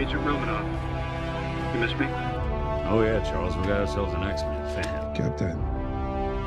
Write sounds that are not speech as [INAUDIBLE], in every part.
Agent Romanoff. You miss me? Oh yeah, Charles, we got ourselves an X-Men fan. Captain.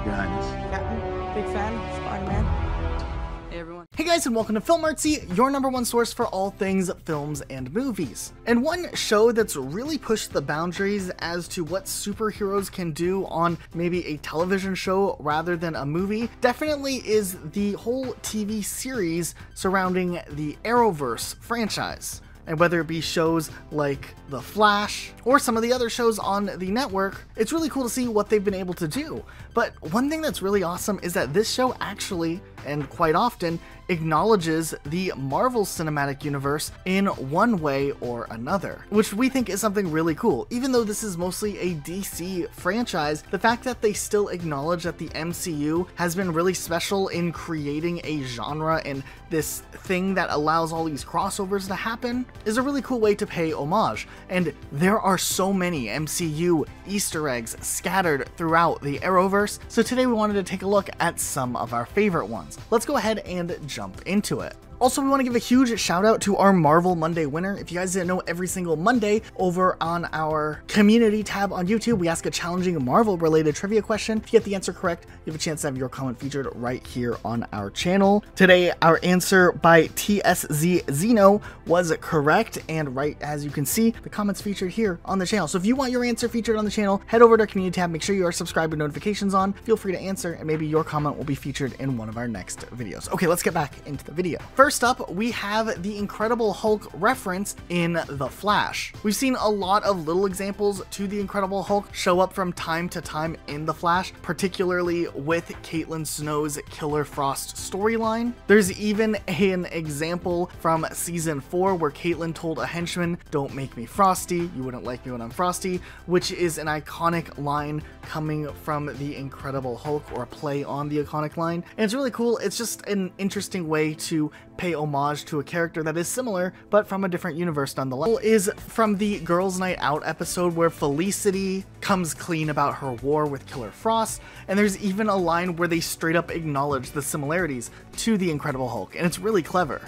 Your Highness. Captain, big fan, Spider-Man. Hey everyone. Hey guys, and welcome to Film Artsy, your number one source for all things films and movies. And one show that's really pushed the boundaries as to what superheroes can do on maybe a television show rather than a movie definitely is the whole TV series surrounding the Arrowverse franchise. And whether it be shows like The Flash or some of the other shows on the network, it's really cool to see what they've been able to do. But one thing that's really awesome is that this show actually, and quite often, acknowledges the Marvel Cinematic Universe in one way or another, which we think is something really cool. Even though this is mostly a DC franchise, the fact that they still acknowledge that the MCU has been really special in creating a genre and this thing that allows all these crossovers to happen is a really cool way to pay homage. And there are so many MCU Easter eggs scattered throughout the Arrowverse, so today we wanted to take a look at some of our favorite ones. Let's go ahead and jump into it. Also, we want to give a huge shout out to our Marvel Monday winner. If you guys didn't know, every single Monday over on our community tab on YouTube, we ask a challenging Marvel related trivia question. If you get the answer correct, you have a chance to have your comment featured right here on our channel. Today, our answer by TSZ Zeno was correct, and right as you can see, the comments featured here on the channel. So if you want your answer featured on the channel, head over to our community tab, make sure you are subscribed with notifications on. Feel free to answer, and maybe your comment will be featured in one of our next videos. Okay, let's get back into the video. First up, we have the Incredible Hulk reference in The Flash. We've seen a lot of little examples to the Incredible Hulk show up from time to time in The Flash, particularly with Caitlin Snow's Killer Frost storyline. There's even an example from season 4 where Caitlin told a henchman, Don't make me frosty, you wouldn't like me when I'm frosty, which is an iconic line coming from the Incredible Hulk or a play on the iconic line. And it's really cool. It's just an interesting way to pay homage to a character that is similar, but from a different universe nonetheless. Is from the Girls Night Out episode where Felicity comes clean about her war with Killer Frost, and there's even a line where they straight up acknowledge the similarities to the Incredible Hulk, and it's really clever.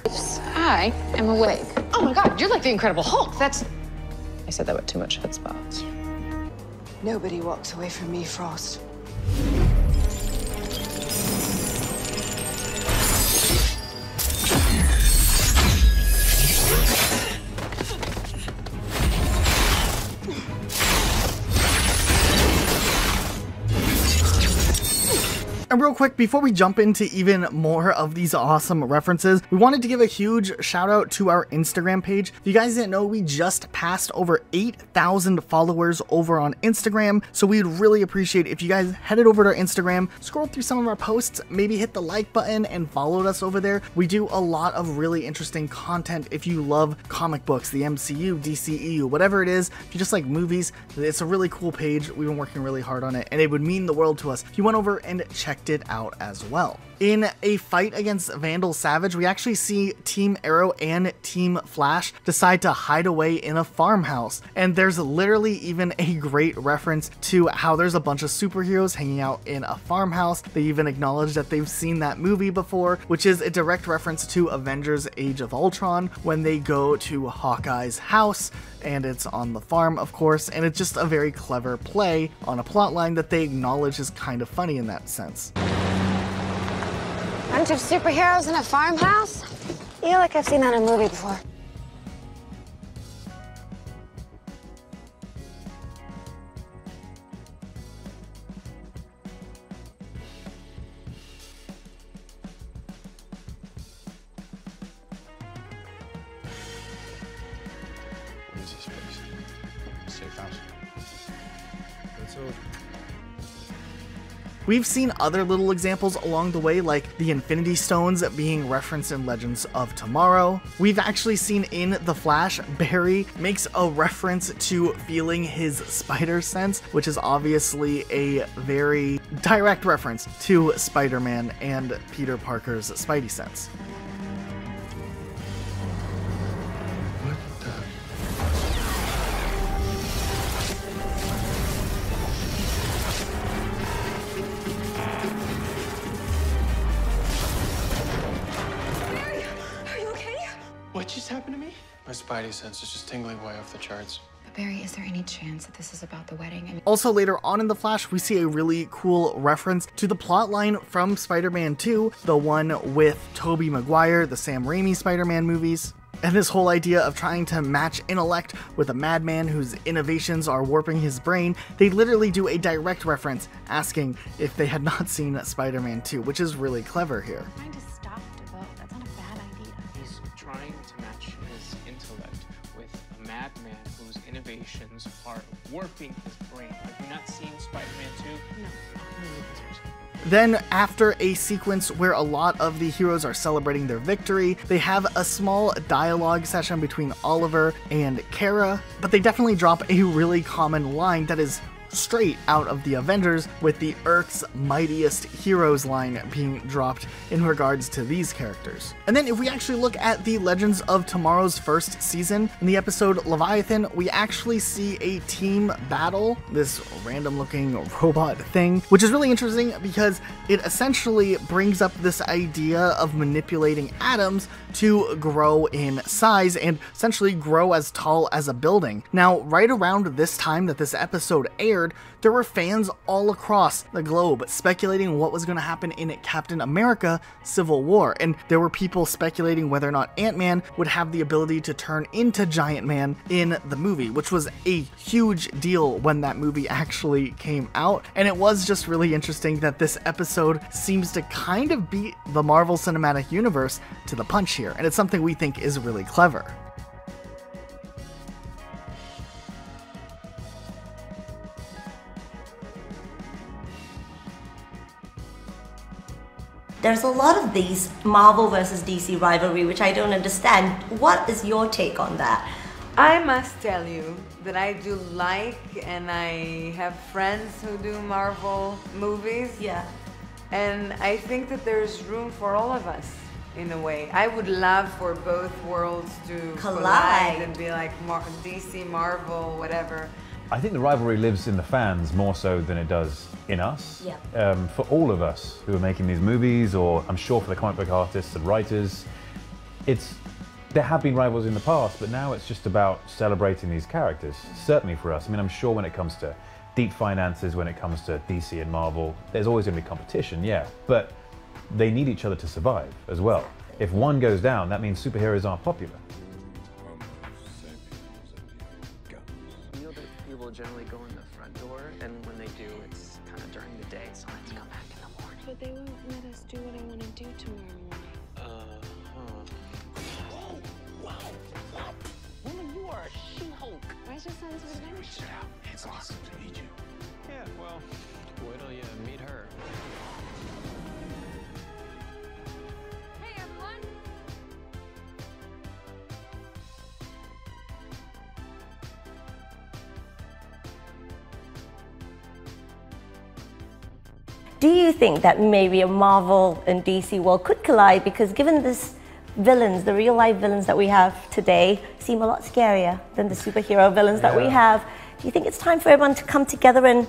I am awake. Oh my god, you're like the Incredible Hulk. That's. I said that with too much chutzpah. Nobody walks away from me, Frost. And real quick, before we jump into even more of these awesome references, we wanted to give a huge shout out to our Instagram page. If you guys didn't know, we just passed over 8,000 followers over on Instagram. So we'd really appreciate if you guys headed over to our Instagram, scrolled through some of our posts, maybe hit the like button and followed us over there. We do a lot of really interesting content if you love comic books, the MCU, DCEU, whatever it is. If you just like movies, it's a really cool page. We've been working really hard on it and it would mean the world to us if you went over and checked it out as well. In a fight against Vandal Savage, we actually see Team Arrow and Team Flash decide to hide away in a farmhouse. And there's literally even a great reference to how there's a bunch of superheroes hanging out in a farmhouse. They even acknowledge that they've seen that movie before, which is a direct reference to Avengers Age of Ultron when they go to Hawkeye's house and it's on the farm, of course, and it's just a very clever play on a plotline that they acknowledge is kind of funny in that sense. Bunch of superheroes in a farmhouse? I feel like I've seen that in a movie before. What is this place? Safe house. That's all. We've seen other little examples along the way, like the Infinity Stones being referenced in Legends of Tomorrow. We've actually seen in The Flash, Barry makes a reference to feeling his spider sense, which is obviously a very direct reference to Spider Man and Peter Parker's Spidey sense. Spidey sense is just tingling way off the charts. But Barry, is there any chance that this is about the wedding? I mean, Also, later on in The Flash, we see a really cool reference to the plotline from Spider Man 2, the one with Tobey Maguire, the Sam Raimi Spider Man movies. And this whole idea of trying to match intellect with a madman whose innovations are warping his brain, they literally do a direct reference asking if they had not seen Spider Man 2, which is really clever here. His intellect with a madman whose innovations are warping his brain. Have you not seen Spider-Man 2? No. Then, after a sequence where a lot of the heroes are celebrating their victory, they have a small dialogue session between Oliver and Kara, but they definitely drop a really common line that is straight out of the Avengers, with the Earth's mightiest heroes line being dropped in regards to these characters. And then, if we actually look at the Legends of Tomorrow's first season, in the episode Leviathan, we actually see a team battle, this random looking robot thing, which is really interesting because it essentially brings up this idea of manipulating atoms to grow in size and essentially grow as tall as a building. Now, right around this time that this episode aired, there were fans all across the globe speculating what was going to happen in Captain America Civil War, and there were people speculating whether or not Ant Man would have the ability to turn into Giant Man in the movie, which was a huge deal when that movie actually came out. And it was just really interesting that this episode seems to kind of beat the Marvel Cinematic Universe to the punch here, and it's something we think is really clever. There's a lot of these Marvel versus DC rivalry, which I don't understand. What is your take on that? I must tell you that I do like and I have friends who do Marvel movies. Yeah. And I think that there's room for all of us in a way. I would love for both worlds to collide, Collide. and be like Mar- DC, Marvel, whatever. I think the rivalry lives in the fans more so than it does in us. Yeah. Um, for all of us who are making these movies, or I'm sure for the comic book artists and writers, it's there have been rivals in the past, but now it's just about celebrating these characters. Certainly for us. I mean, I'm sure when it comes to deep finances, when it comes to DC and Marvel, there's always going to be competition, yeah. But they need each other to survive as well. If one goes down, that means superheroes aren't popular. Do, it's kind of during the day, so let's come back in the morning. But they won't let us do what I want to do tomorrow morning. Uh-huh. Oh, wow, wow. Woman, you are a She-Hulk. Where's your son's revenge? It's awesome to meet you. Yeah, well, wait till you meet her. Do you think that maybe a Marvel and DC world could collide? Because given this villains, the real life villains that we have today, seem a lot scarier than the superhero villains that we have. Do you think it's time for everyone to come together and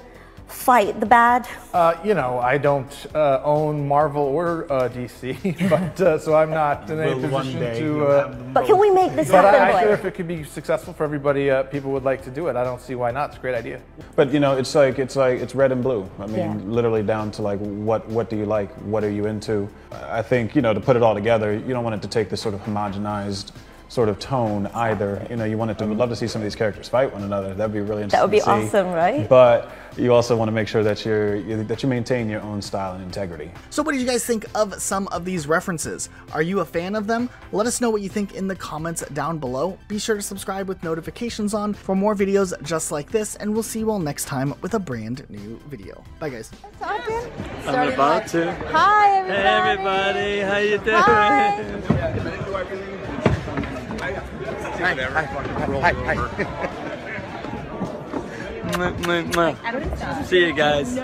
fight the bad? Uh, you know, I don't uh, own Marvel or uh, DC, [LAUGHS] but uh, so I'm not in a Will one position day to. Uh, But can we make this but happen, I, I Boyd? feel if it could be successful for everybody, uh, people would like to do it. I don't see why not. It's a great idea. But you know, it's like it's like it's red and blue. I mean, Yeah. literally down to like what what do you like? What are you into? I think you know to put it all together, you don't want it to take this sort of homogenized sort of tone either. You know, you want it to. I would love to see some of these characters fight one another. That'd be really interesting. That would be to see. awesome, right? But you also want to make sure that you're you, that you maintain your own style and integrity. So, what did you guys think of some of these references? Are you a fan of them? Let us know what you think in the comments down below. Be sure to subscribe with notifications on for more videos just like this, and we'll see you all next time with a brand new video. Bye, guys. Talking? I'm about to. Hi, everybody. Hey, everybody. How you doing? [LAUGHS] Hi. Hi. Hi. Hi. See you guys.